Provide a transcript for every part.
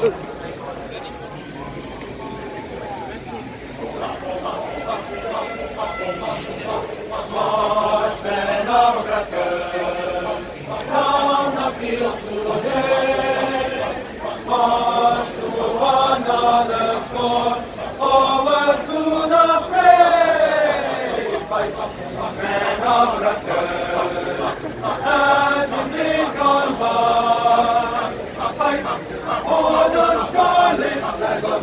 March and Democrat girls down the field to the day.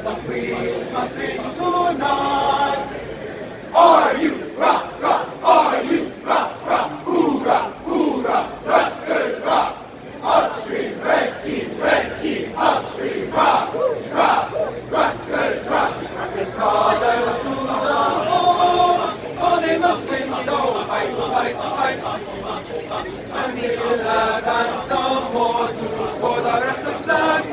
Shout. The Queens must ring tonight. Are you rock, rock? Are you rock, rock? Hoorah, hoorah, Rutgers rock. Upstream, red team, red team, upstream, rock, rock, Rutgers rock. Rutgers fathers to the fore, oh they must win, so fight, fight, fight. fight. And we'll advance some more to score. The Rutgers flag